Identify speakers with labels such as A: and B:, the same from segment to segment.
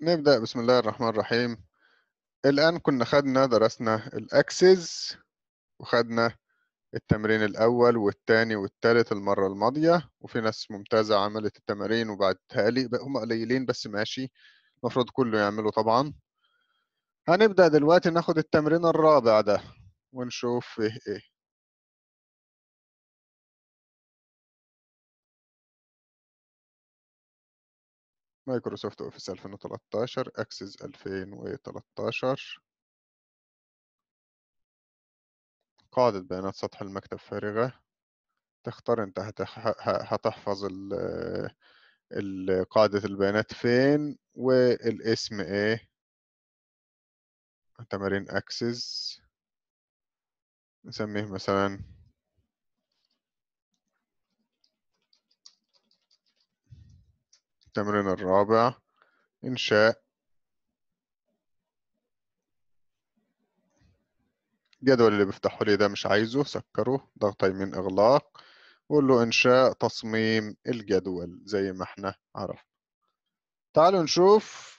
A: نبدأ. بسم الله الرحمن الرحيم. الآن كنا خدنا درسنا الأكسس وخدنا التمرين الأول والتاني والتالت المرة الماضية وفي ناس ممتازة عملت التمارين وبعتها لي. هم قليلين بس ماشي المفروض كله يعمله طبعا. هنبدأ دلوقتي ناخد التمرين الرابع ده ونشوف فيه إيه. Microsoft Office 2013 Access 2013 قاعدة بيانات سطح المكتب فارغة. تختار أنت هتحفظ قاعدة البيانات فين والاسم إيه. تمارين Access. نسميه مثلا التمرين الرابع إنشاء الجدول اللي بيفتحه لي ده مش عايزه سكره ضغط يمين إغلاق وقول له إنشاء تصميم الجدول زي ما إحنا عرفنا. تعالوا نشوف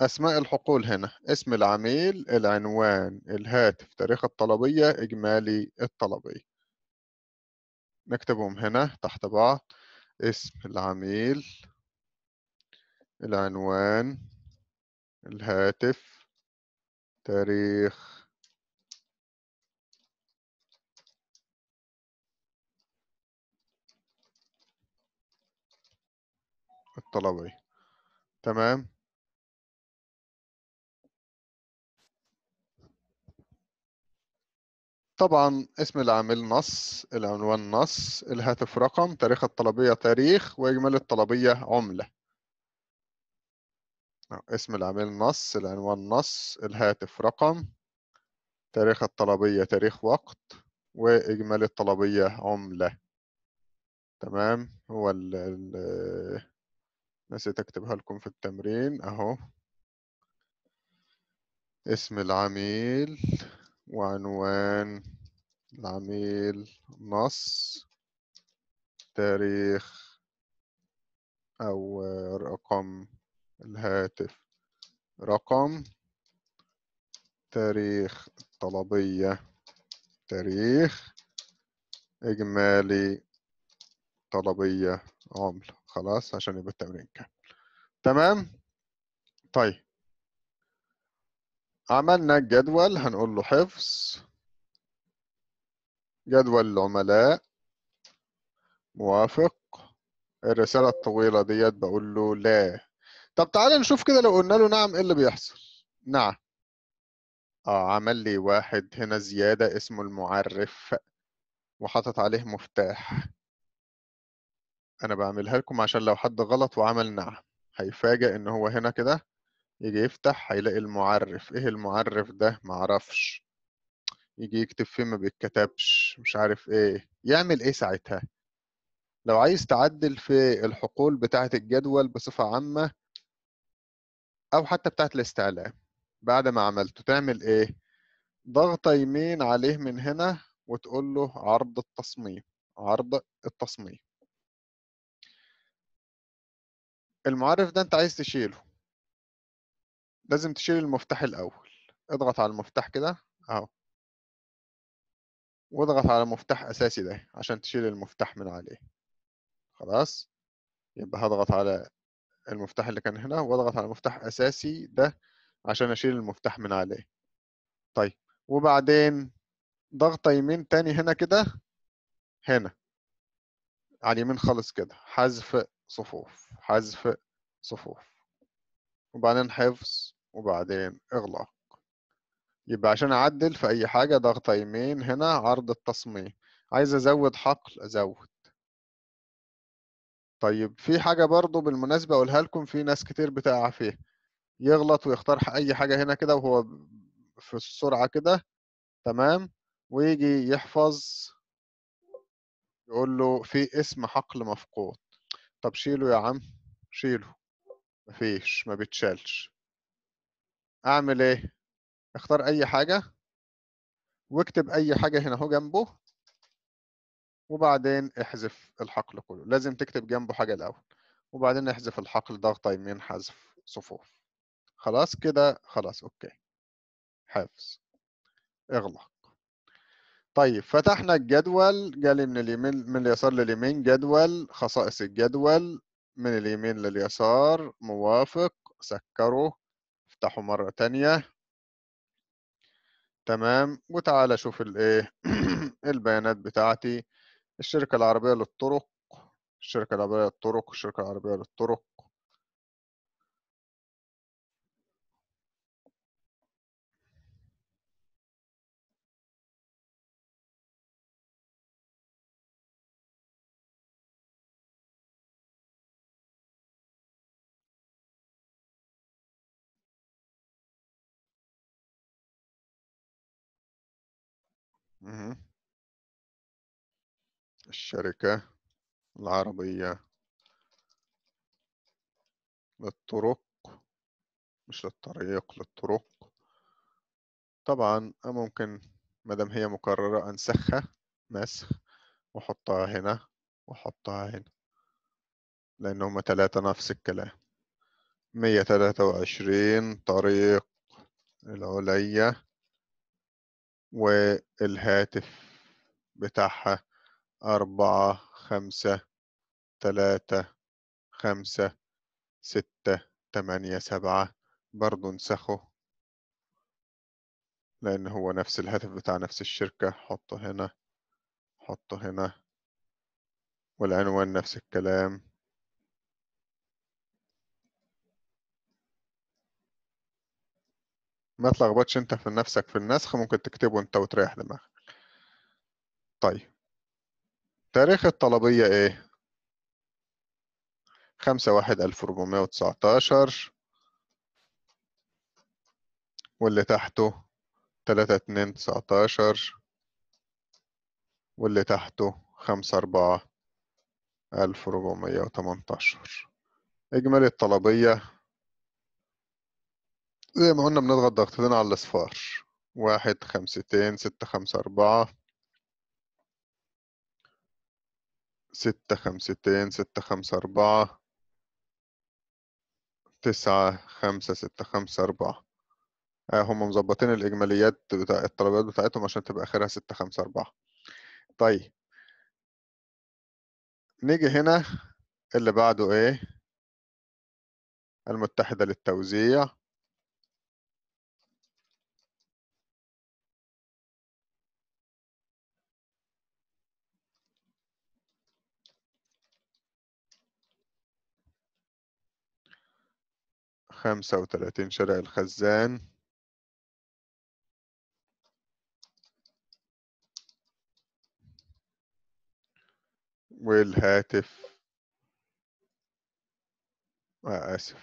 A: أسماء الحقول هنا. اسم العميل العنوان الهاتف تاريخ الطلبية إجمالي الطلبية نكتبهم هنا تحت بعض. اسم العميل. العنوان الهاتف تاريخ. الطلبية تمام. طبعا اسم العامل نص العنوان نص الهاتف رقم تاريخ الطلبية تاريخ وإجمالي الطلبية عملة. اسم العميل نص العنوان نص الهاتف رقم تاريخ الطلبية تاريخ وقت وإجمالي الطلبية عملة. تمام؟ هو ال نسيت أكتبها لكم في التمرين أهو. اسم العميل وعنوان العميل نص تاريخ أو رقم الهاتف. رقم تاريخ الطلبية. تاريخ إجمالي طلبية عملة خلاص عشان يبقى التمرين كامل. تمام؟ طيب. عملنا الجدول هنقول له حفظ. جدول العملاء. موافق. الرسالة الطويلة ديت بقول له لا. طب تعالى نشوف كده لو قلنا له نعم إيه اللي بيحصل. نعم. آه عمل لي واحد هنا زيادة اسمه المعرف وحطت عليه مفتاح. أنا بعملها لكم عشان لو حد غلط وعمل نعم. هيفاجئ إن هو هنا كده يجي يفتح هيلاقي المعرف. إيه المعرف ده؟ معرفش. يجي يكتب فيه ما بيتكتبش. مش عارف إيه. يعمل إيه ساعتها؟ لو عايز تعدل في الحقول بتاعة الجدول بصفة عامة أو حتى بتاعة الاستعلام بعد ما عملته تعمل إيه؟ ضغطة يمين عليه من هنا وتقول له عرض التصميم عرض التصميم. المعرف ده أنت عايز تشيله. لازم تشيل المفتاح الأول. اضغط على المفتاح كده أهو. واضغط على مفتاح أساسي ده عشان تشيل المفتاح من عليه. خلاص؟ يبقى هضغط على المفتاح اللي كان هنا واضغط على مفتاح أساسي ده عشان أشيل المفتاح من عليه. طيب وبعدين ضغطة يمين تاني هنا كده هنا. على اليمين خالص كده حذف صفوف حذف صفوف. وبعدين حفظ وبعدين إغلاق. يبقى عشان أعدل في أي حاجة ضغطة يمين هنا عرض التصميم. عايز أزود حقل؟ أزود. طيب في حاجة برضو بالمناسبة أقولها لكم في ناس كتير بتقع فيها. يغلط ويختار أي حاجة هنا كده وهو في السرعة كده تمام؟ ويجي يحفظ يقول له في اسم حقل مفقود. طب شيله يا عم شيله. مفيش ما بيتشالش. أعمل إيه؟ اختار أي حاجة. واكتب أي حاجة هنا أهو جنبه. وبعدين احذف الحقل كله. لازم تكتب جنبه حاجة الأول وبعدين احذف الحقل ضغطة يمين حذف صفوف. خلاص كده؟ خلاص أوكي. حفظ اغلق. طيب فتحنا الجدول جالي من اليمين من اليسار لليمين جدول خصائص الجدول من اليمين لليسار موافق سكره افتحه مرة تانية. تمام. وتعالى شوف الايه البيانات بتاعتي. الشركة العربية للطرق الشركة العربية للطرق الشركة العربية للطرق. الشركة العربية للطرق مش للطريق للطرق. طبعا ممكن مادام هي مكررة أنسخها مسخ وأحطها هنا وأحطها هنا لأن هما تلاتة نفس الكلام. مية تلاتة وعشرين طريق العليا والهاتف بتاعها أربعة خمسة تلاتة خمسة ستة تمانية سبعة برضو انسخه. لأن هو نفس الهاتف بتاع نفس الشركة. حطه هنا حطه هنا. والعنوان نفس الكلام. ما تلخبطش انت في نفسك في النسخ ممكن تكتبه انت وتريح دماغك. طيب. تاريخ الطلبية إيه؟ خمسة واحد ألف ربعمية وتسعتاشر. واللي تحته تلاتة اتنين تسعتاشر. واللي تحته خمسة أربعة ألف ربعمية وتمنتاشر. إجمالي الطلبية زي ما قلنا بنضغط ضغطتين على الأصفار. واحد خمستين ستة خمسة أربعة. ستة خمستين ستة خمسة أربعة. تسعة خمسة ستة خمسة أربعة. آه هم مظبطين الإجماليات بتاع الطلبات بتاعتهم عشان تبقى آخرها ستة خمسة أربعة. طيب. نيجي هنا اللي بعده إيه؟ المتحدة للتوزيع. خمسة وتلاتين شارع الخزان. والهاتف. آه آسف.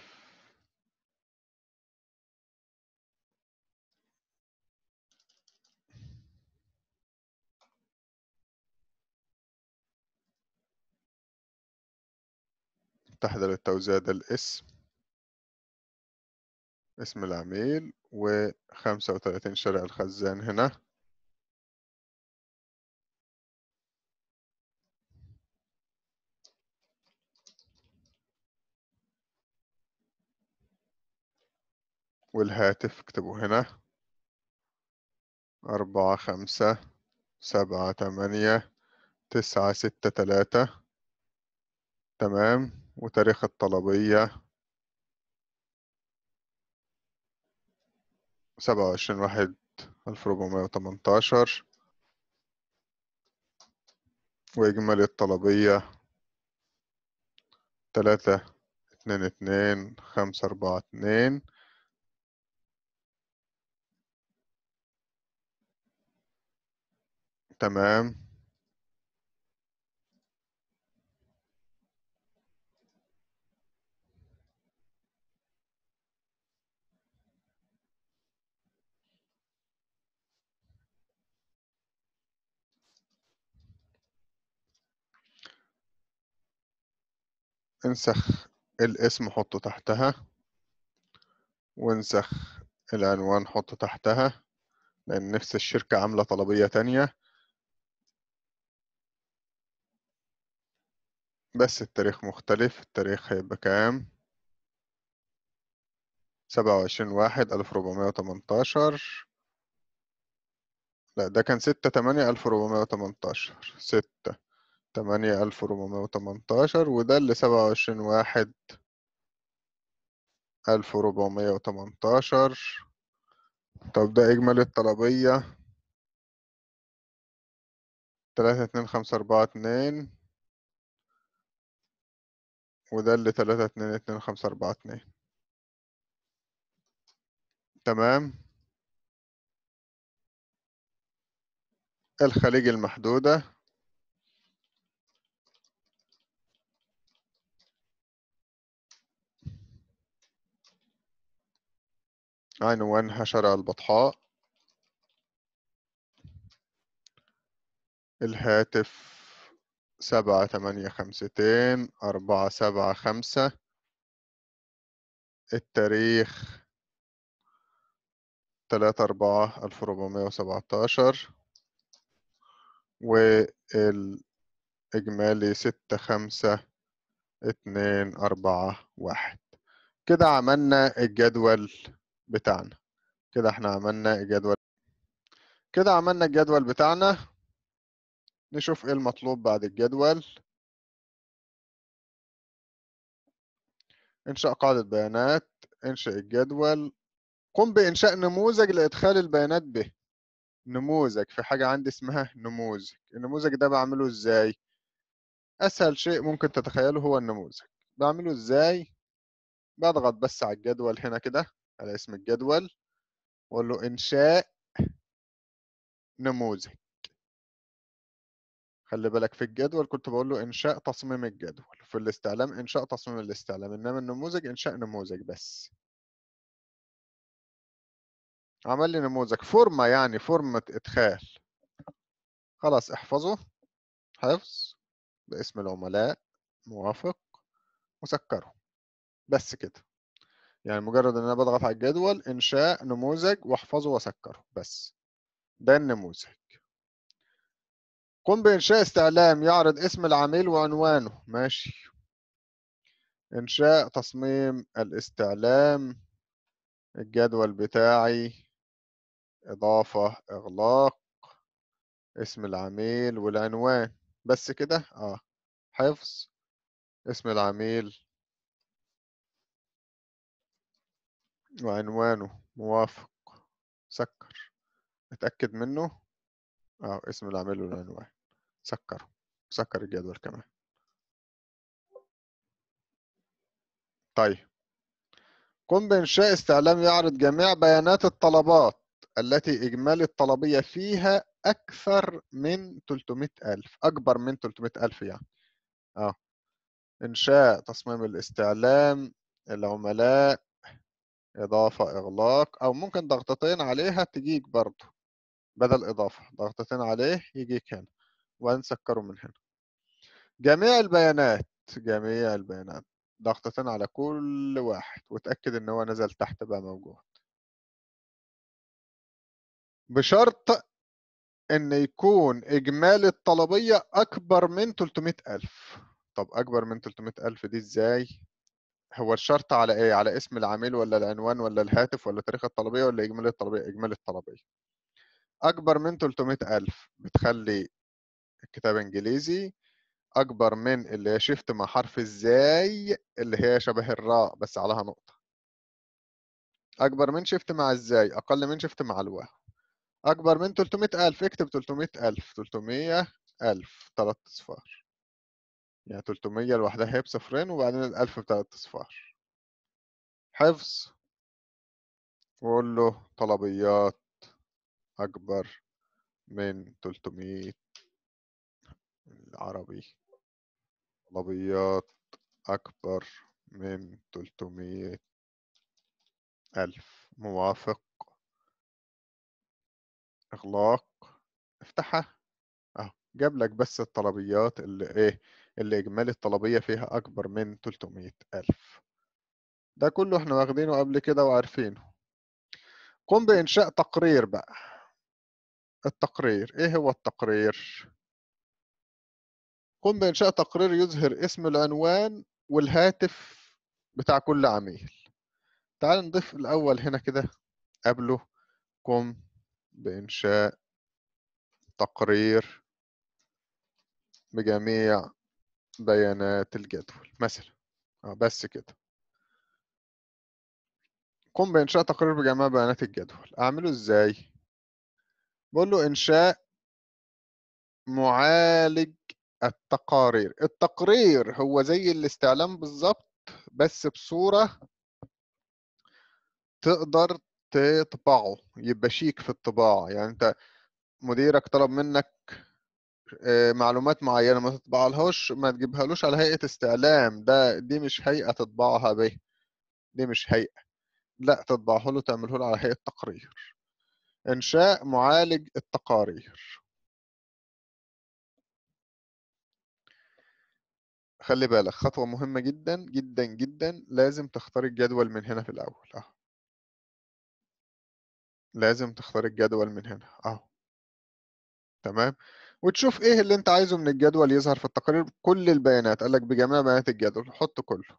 A: متحدة للتوزيع ده الاسم اسم العميل وخمسة وتلاتين شارع الخزان هنا. والهاتف اكتبوا هنا. أربعة خمسة سبعة تمانية تسعة ستة تلاتة. تمام. وتاريخ الطلبية سبعة وعشرين واحد ألف ربعمية وتمنتاشر. وإجمالي الطلبية تلاتة اتنين اتنين خمسة أربعة اتنين. تمام. انسخ الاسم حطه تحتها وانسخ العنوان حطه تحتها لأن نفس الشركة عاملة طلبية تانية. بس التاريخ مختلف التاريخ هيبقى كام؟ سبعة وعشرين واحد ألف ربعمية وتمنتاشر. لا ده كان ستة تمانية ألف ربعمية وتمنتاشر. ستة. تمانية ألف ربعمية وتمنتاشر وده اللي سبعة وعشرين واحد ألف ربعمية وتمنتاشر. طب ده إجمالي الطلبية. تلاتة اتنين خمسة أربعة اتنين. وده اللي تلاتة اتنين اتنين خمسة أربعة اتنين. تمام؟ الخليج المحدودة. عنوانها شارع البطحاء. الهاتف سبعة تمانية خمستين أربعة سبعة خمسة. التاريخ تلاتة أربعة ألف وسبعتاشر. والإجمالي ستة خمسة اتنين أربعة واحد. كده عملنا الجدول بتاعنا. كده إحنا عملنا الجدول. كده عملنا الجدول بتاعنا. نشوف إيه المطلوب بعد الجدول. انشاء قاعدة بيانات. انشاء الجدول. قم بإنشاء نموذج لإدخال البيانات به. نموذج في حاجة عندي اسمها نموذج. النموذج ده بعمله إزاي؟ أسهل شيء ممكن تتخيله هو النموذج. بعمله إزاي؟ بضغط بس على الجدول هنا كده. على اسم الجدول واقول له إنشاء نموذج. خلي بالك في الجدول كنت بقول له إنشاء تصميم الجدول في الاستعلام إنشاء تصميم الاستعلام إنما النموذج إنشاء نموذج بس. عمل لي نموذج فورمة يعني فورمة إدخال. خلاص احفظه. حفظ باسم العملاء موافق وسكره بس كده. يعني مجرد إن أنا بضغط على الجدول إنشاء نموذج واحفظه وأسكره. بس ده النموذج. قم بإنشاء استعلام يعرض اسم العميل وعنوانه. ماشي. إنشاء تصميم الاستعلام الجدول بتاعي إضافة إغلاق اسم العميل والعنوان. بس كده؟ آه. حفظ اسم العميل وعنوانه موافق سكر. اتأكد منه؟ آه اسم العميل والعنوان سكره سكر. الجدول كمان. طيب. قم بإنشاء استعلام يعرض جميع بيانات الطلبات التي إجمالي الطلبية فيها أكثر من 300 ألف أكبر من 300 ألف يعني. آه. إنشاء تصميم الاستعلام العملاء إضافة إغلاق أو ممكن ضغطتين عليها تجيك برضو بدل إضافة ضغطتين عليه يجيك هنا ونسكره من هنا. جميع البيانات جميع البيانات ضغطتين على كل واحد وتأكد إن هو نزل تحت بقى موجود. بشرط إن يكون إجمالي الطلبية أكبر من 300 ألف. طب أكبر من 300 ألف دي إزاي؟ هو الشرط على إيه؟ على اسم العميل ولا العنوان ولا الهاتف ولا تاريخ الطلبية ولا إجمالي الطلبية؟ إجمالي الطلبية أكبر من 300 ألف بتخلي الكتاب إنجليزي أكبر من اللي هي شيفت مع حرف الزاي اللي هي شبه الراء بس عليها نقطة أكبر من شيفت مع الزاي أقل من شيفت مع الواو أكبر من 300 ألف اكتب 300 ألف 300 ألف تلات أصفار يعني 300 لوحدها هي بصفرين وبعدين الألف بتلات أصفار. حفظ. وقول له طلبيات أكبر من 300 العربي. طلبيات أكبر من 300 ألف. موافق. إغلاق. افتحها. أهو جاب لك بس الطلبيات اللي إيه؟ اللي إجمالي الطلبية فيها أكبر من 300 ألف. ده كله إحنا واخدينه قبل كده وعارفينه. قم بإنشاء تقرير بقى. التقرير إيه هو التقرير؟ قم بإنشاء تقرير يظهر اسم العنوان والهاتف بتاع كل عميل. تعال نضيف الأول هنا كده قبله. قم بإنشاء تقرير بجميع بيانات الجدول مثلا. آه، بس كده. قم بإنشاء تقرير بجميع بيانات الجدول. أعمله إزاي؟ بقول له إنشاء معالج التقارير. التقرير هو زي الاستعلام بالظبط بس بصورة تقدر تطبعه يبقى شيك في الطباعة. يعني أنت مديرك طلب منك معلومات معينة ما تطبعلهاش ما تجيبهالوش على هيئة استعلام. ده دي مش هيئة تطبعها به. دي مش هيئة. لا تطبعه له تعمله له على هيئة تقرير. إنشاء معالج التقارير. خلي بالك خطوة مهمة جدا جدا جدا. لازم تختار الجدول من هنا في الأول. أهو. لازم تختار الجدول من هنا. أهو. تمام؟ وتشوف إيه اللي أنت عايزه من الجدول يظهر في التقرير كل البيانات. قال لك بجميع بيانات الجدول حط كله.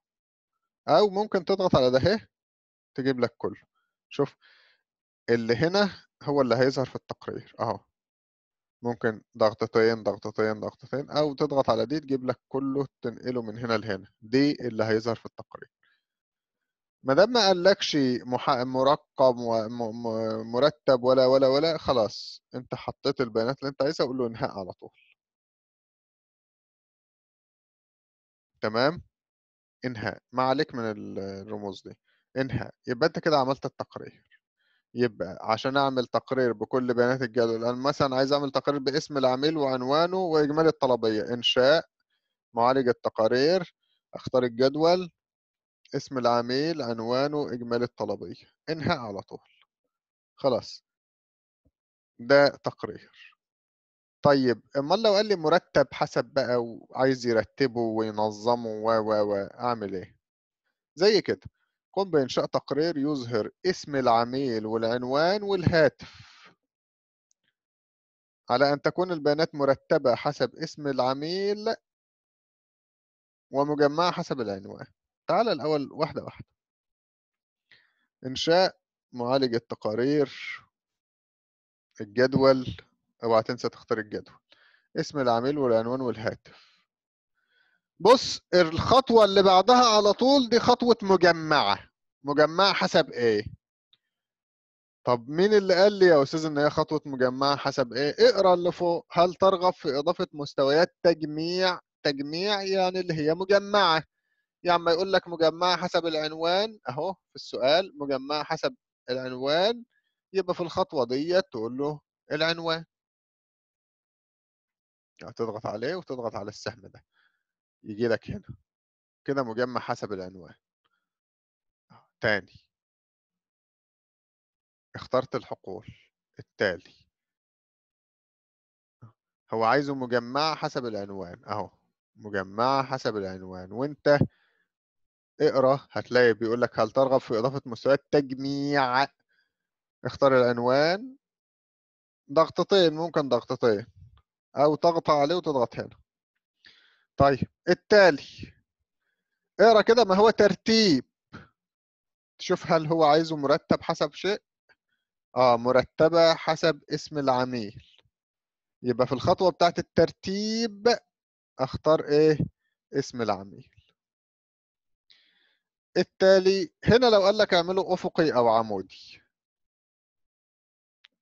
A: أو ممكن تضغط على ده تجيب لك كله. شوف اللي هنا هو اللي هيظهر في التقرير أهو. ممكن ضغطتين ضغطتين ضغطتين أو تضغط على دي تجيب لك كله تنقله من هنا لهنا. دي اللي هيظهر في التقرير. ما دام ما قالكش مرقم ومرتب ولا ولا ولا خلاص انت حطيت البيانات اللي انت عايزها قول له انهاء على طول. تمام؟ انهاء. ما عليك من ال- الرموز دي. انهاء. يبقى انت كده عملت التقرير. يبقى عشان اعمل تقرير بكل بيانات الجدول. أنا مثلا عايز اعمل تقرير باسم العميل وعنوانه وإجمالي الطلبية. انشاء. معالج التقارير. اختار الجدول. اسم العميل عنوانه إجمالي الطلبيه انهاء على طول. خلاص. ده تقرير. طيب أمال لو قال لي مرتب حسب بقى وعايز يرتبه وينظمه و و و أعمل إيه؟ زي كده. قم بإنشاء تقرير يظهر اسم العميل والعنوان والهاتف. على أن تكون البيانات مرتبة حسب اسم العميل ومجمعة حسب العنوان. تعال الأول واحدة واحدة. إنشاء معالج التقارير الجدول. أوعى تنسى تختار الجدول. اسم العميل والعنوان والهاتف. بص الخطوة اللي بعدها على طول دي خطوة مجمعة. مجمعة حسب إيه؟ طب مين اللي قال لي يا أستاذ إن هي خطوة مجمعة حسب إيه؟ اقرأ اللي فوق. هل ترغب في إضافة مستويات تجميع؟ تجميع يعني اللي هي مجمعة. يعني ما يقول لك مجمعة حسب العنوان أهو في السؤال مجمعة حسب العنوان يبقى في الخطوة دي تقول له العنوان. يعني تضغط عليه وتضغط على السهم ده. يجي لك هنا. كده مجمع حسب العنوان. تاني. اخترت الحقول. التالي. هو عايزه مجمعة حسب العنوان. أهو. مجمعة حسب العنوان. وأنت اقرأ هتلاقي بيقول لك هل ترغب في إضافة مستويات تجميع اختار العنوان؟ ضغطتين ممكن ضغطتين أو تضغط عليه وتضغط هنا طيب التالي اقرأ كده ما هو ترتيب. تشوف هل هو عايزه مرتب حسب شيء؟ آه مرتبة حسب اسم العميل. يبقى في الخطوة بتاعت الترتيب أختار إيه؟ اسم العميل. التالي هنا لو قال لك اعمله افقي أو عمودي.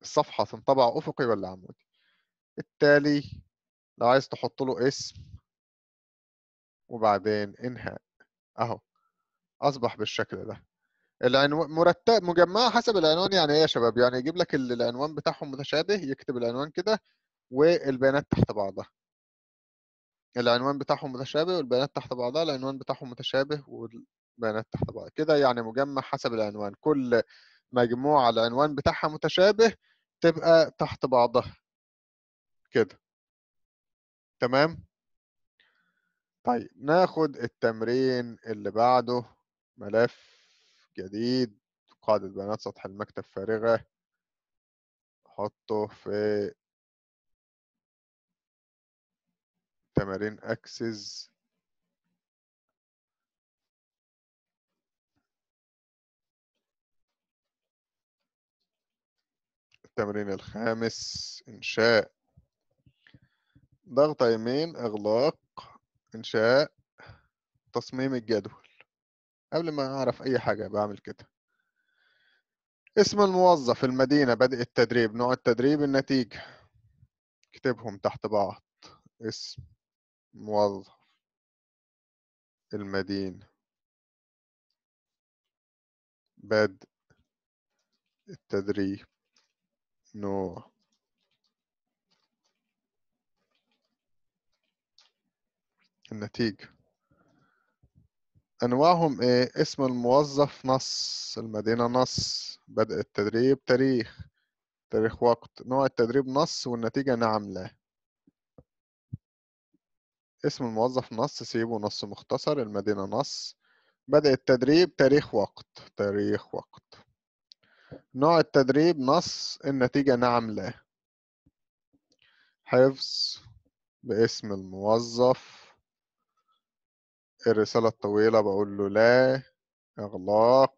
A: الصفحة تنطبع افقي ولا عمودي. التالي لو عايز تحط له اسم وبعدين انهاء. اهو. اصبح بالشكل ده. العنوان مرتب مجمعة حسب العنوان يعني إيه يا شباب؟ يعني يجيب لك ال- العنوان بتاعهم متشابه يكتب العنوان كده والبيانات تحت بعضها. العنوان بتاعهم متشابه والبيانات تحت بعضها العنوان بتاعهم متشابه والبيانات تحت بعضها كده يعني مجمع حسب العنوان. كل مجموعة العنوان بتاعها متشابه تبقى تحت بعضها. كده. تمام؟ طيب ناخد التمرين اللي بعده. ملف جديد. قاعدة بيانات سطح المكتب فارغة. حطه في تمارين أكسس. التمرين الخامس إنشاء. ضغط يمين إغلاق إنشاء تصميم الجدول. قبل ما أعرف أي حاجة بعمل كده. اسم الموظف المدينة بدء التدريب نوع التدريب النتيجة. اكتبهم تحت بعض. اسم موظف المدينة. بدء التدريب. نوع النتيجة. أنواعهم إيه؟ اسم الموظف نص. المدينة نص. بدء التدريب تاريخ. تاريخ وقت. نوع التدريب نص. والنتيجة نعم لا. اسم الموظف نص. سيبه نص مختصر. المدينة نص. بدء التدريب تاريخ وقت. تاريخ وقت. نوع التدريب نص النتيجة نعم لا حفظ باسم الموظف. الرسالة الطويلة بقول له لا. إغلاق.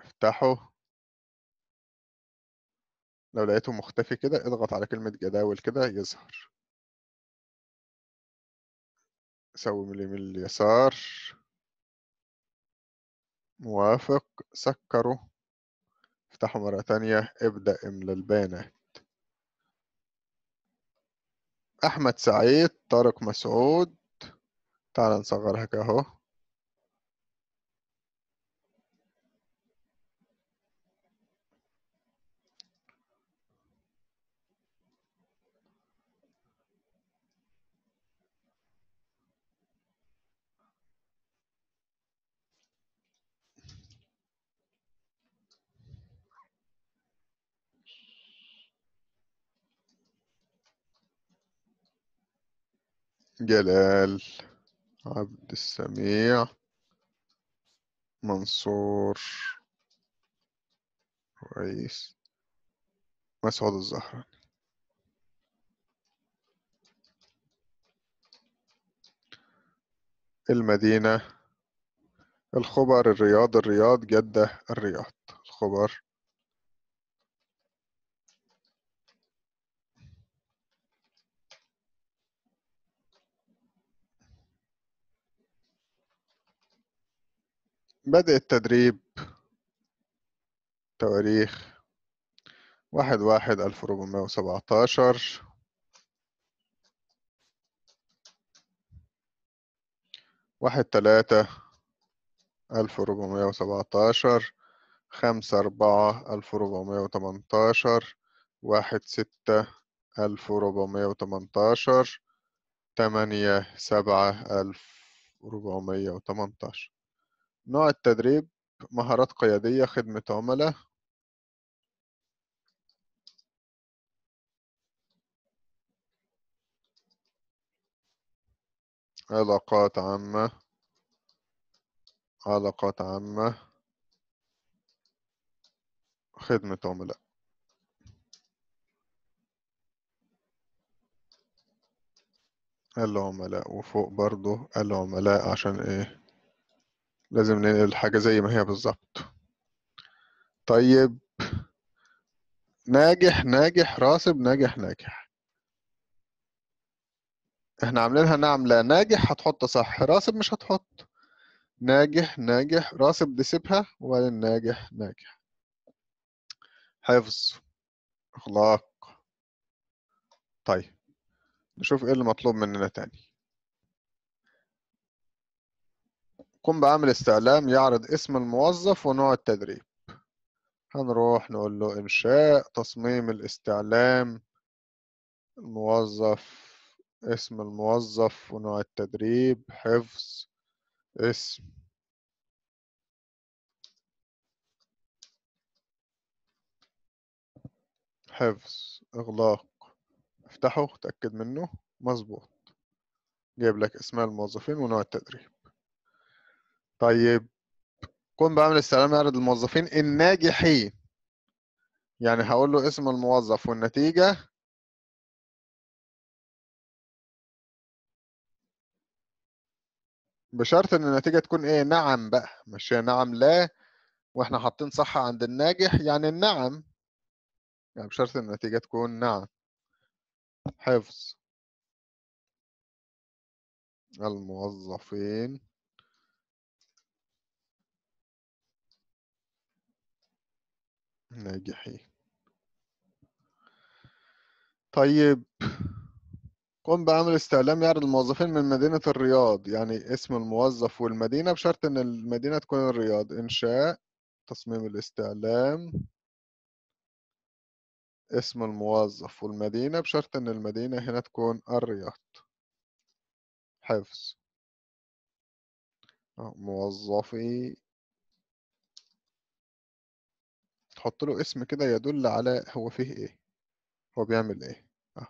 A: افتحه. لو لقيته مختفي كده اضغط على كلمة جداول كده يظهر. سوي من اليمين لليسار موافق. سكره افتحه مرة تانية. ابدأ املى البيانات. أحمد سعيد طارق مسعود. تعال نصغرها كده أهو. جلال عبد السميع منصور رئيس مسعود الزهراني. المدينة الخبر الرياض الرياض جدة الرياض. الخبر بدء التدريب تواريخ واحد واحد ألف ربعمية وسبعتاشر. واحد تلاتة ألف ربعمية وسبعتاشر. خمسة أربعة ألف ربعمية وتمنتاشر. واحد ستة ألف ربعمية وتمنتاشر. تمانية سبعة ألف ربعمية وتمنتاشر. نوع التدريب مهارات قيادية خدمة عملاء. علاقات عامة. علاقات عامة. خدمة عملاء. العملاء وفوق برضو العملاء عشان إيه؟ لازم ننقل الحاجة زي ما هي بالظبط. طيب ناجح ناجح راسب ناجح ناجح. إحنا عاملينها نعم لا ناجح هتحط صح راسب مش هتحط. ناجح ناجح راسب دي سيبها وبعدين ناجح ناجح. حفظ. اخلاق. طيب نشوف إيه اللي مطلوب مننا تاني. قم بعمل استعلام يعرض اسم الموظف ونوع التدريب. هنروح نقول له إنشاء تصميم الاستعلام الموظف اسم الموظف ونوع التدريب حفظ اسم. حفظ إغلاق. افتحه تأكد منه. مظبوط. جايب لك اسماء الموظفين ونوع التدريب. طيب قم بعمل استعلام يعرض الموظفين الناجحين. يعني هقول له اسم الموظف والنتيجة. بشرط إن النتيجة تكون إيه؟ نعم بقى مش نعم لا وإحنا حاطين صح عند الناجح يعني النعم. يعني بشرط النتيجة تكون نعم. حفظ. الموظفين ناجحين طيب قم بعمل استعلام يعرض الموظفين من مدينة الرياض يعني اسم الموظف والمدينة بشرط إن المدينة تكون الرياض. إنشاء تصميم الاستعلام اسم الموظف والمدينة بشرط إن المدينة هنا تكون الرياض. حفظ. موظفي تحط له اسم كده يدل على هو فيه إيه هو بيعمل إيه. آه.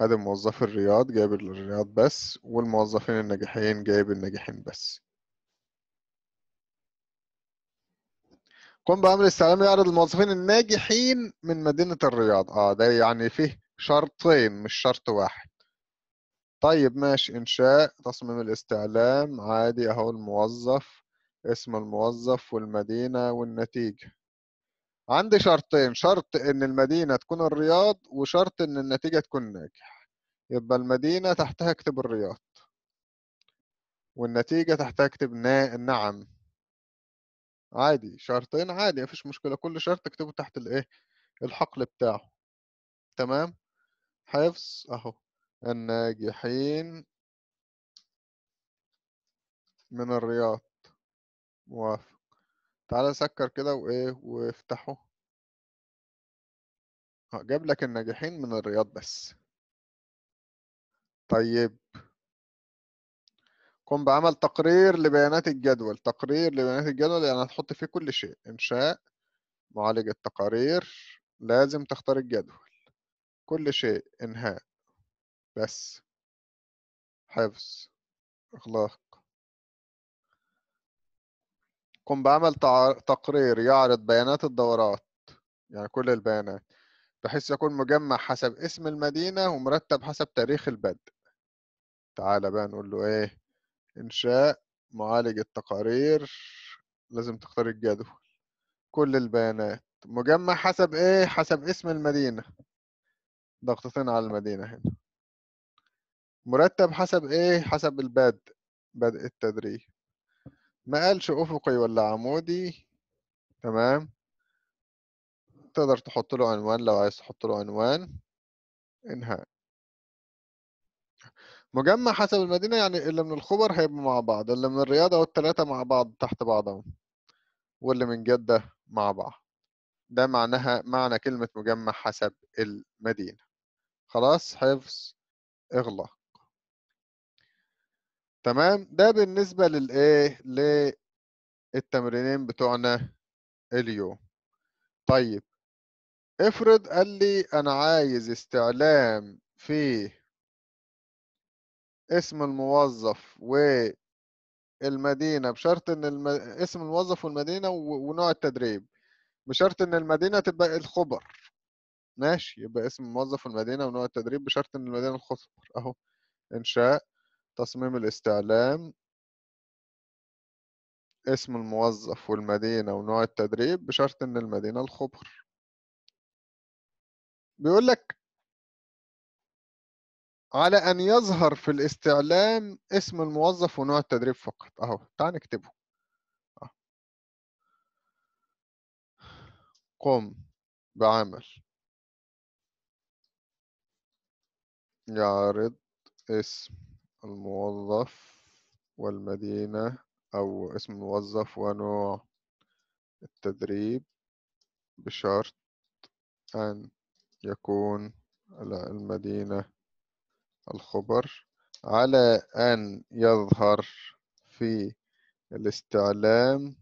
A: ادي موظف الرياض جايب الرياض بس والموظفين الناجحين جايب الناجحين بس. قم بعمل استعلام يعرض الموظفين الناجحين من مدينة الرياض. آه ده يعني فيه شرطين مش شرط واحد. طيب ماشي إنشاء تصميم الاستعلام عادي أهو الموظف. اسم الموظف والمدينة والنتيجة. عندي شرطين شرط إن المدينة تكون الرياض وشرط إن النتيجة تكون ناجح يبقى المدينة تحتها اكتب الرياض. والنتيجة تحتها اكتب. نعم. عادي شرطين عادي مفيش مشكلة. كل شرط اكتبه تحت الإيه؟ الحقل بتاعه. تمام؟ حفظ أهو. الناجحين من الرياض. موافق. تعالى سكر كده وإيه وافتحه. آه جاب لك الناجحين من الرياض بس. طيب. قم بعمل تقرير لبيانات الجدول. تقرير لبيانات الجدول يعني هتحط فيه كل شيء. إنشاء معالج التقارير لازم تختار الجدول. كل شيء إنهاء. بس. حفظ. إغلاق. قم بعمل تقرير يعرض بيانات الدورات يعني كل البيانات بحيث يكون مجمع حسب اسم المدينة ومرتب حسب تاريخ البدء. تعالى بقى نقول له إيه إنشاء معالج التقارير لازم تختار الجدول. كل البيانات. مجمع حسب إيه؟ حسب اسم المدينة. ضغطتين على المدينة هنا. مرتب حسب إيه؟ حسب البدء بدء التدريب. ما قالش أفقي ولا عمودي تمام؟ تقدر تحط له عنوان لو عايز تحط له عنوان. انهاء. مجمع حسب المدينة يعني اللي من الخبر هيبقوا مع بعض اللي من الرياضة والتلاتة مع بعض تحت بعضهم واللي من جدة مع بعض. ده معناها معنى كلمة مجمع حسب المدينة. خلاص حفظ اغلق. تمام؟ ده بالنسبة للإيه؟ للتمرينين بتوعنا اليوم. طيب افرض قال لي أنا عايز استعلام في اسم الموظف والمدينة بشرط إن الم... اسم الموظف والمدينة و... ونوع التدريب. بشرط إن المدينة تبقى الخبر. ماشي يبقى اسم الموظف والمدينة ونوع التدريب بشرط إن المدينة الخبر. أهو إنشاء. تصميم الاستعلام اسم الموظف والمدينة ونوع التدريب بشرط إن المدينة الخبر. بيقول لك على أن يظهر في الاستعلام اسم الموظف ونوع التدريب فقط. أهو تعال نكتبه. أهو. قم بعمل. يعرض اسم الموظف والمدينة أو اسم الموظف ونوع التدريب بشرط أن يكون المدينة الخبر على أن يظهر في الاستعلام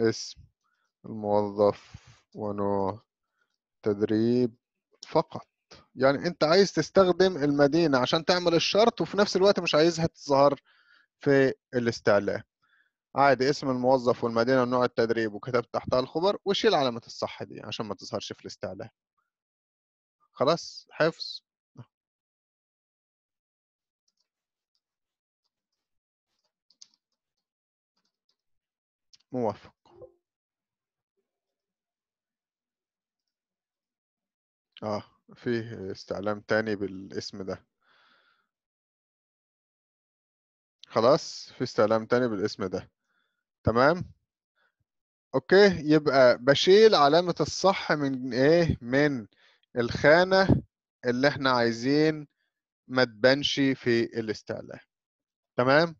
A: اسم الموظف ونوع تدريب فقط. يعني انت عايز تستخدم المدينة عشان تعمل الشرط وفي نفس الوقت مش عايزها تظهر في الاستعلام عادي اسم الموظف والمدينة ونوع التدريب وكتبت تحتها الخبر وشيل علامة الصح دي عشان ما تظهرش في الاستعلام خلاص حفظ. موافق. آه. فيه استعلام تاني بالاسم ده. خلاص في استعلام تاني بالاسم ده. تمام؟ أوكي يبقى بشيل علامة الصح من إيه؟ من الخانة اللي إحنا عايزين ما تبانش في الاستعلام. تمام؟